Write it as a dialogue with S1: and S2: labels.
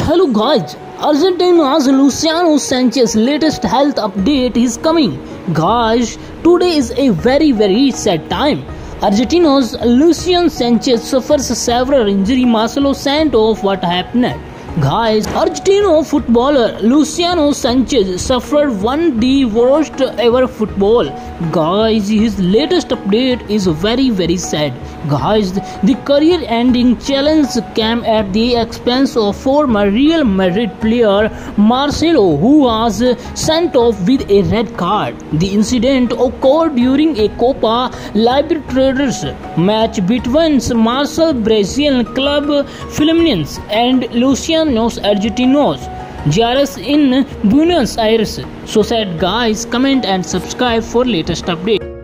S1: Hello guys, Argentina's Luciano Sanchez latest health update is coming. Guys, today is a very very sad time. Argentina's Luciano Sanchez suffers several injury. Marcelo Santos, what happened? Guys, Argentino footballer Luciano Sanchez suffered one the worst ever football. Guys, his latest update is very very sad. Guys, the career-ending challenge came at the expense of former Real Madrid player Marcelo, who was sent off with a red card. The incident occurred during a Copa Libertadores match between Marcel Brazilian club Fluminense and Lucianos Argentinos. Jairus in Buenos Aires. So sad guys, comment and subscribe for latest update.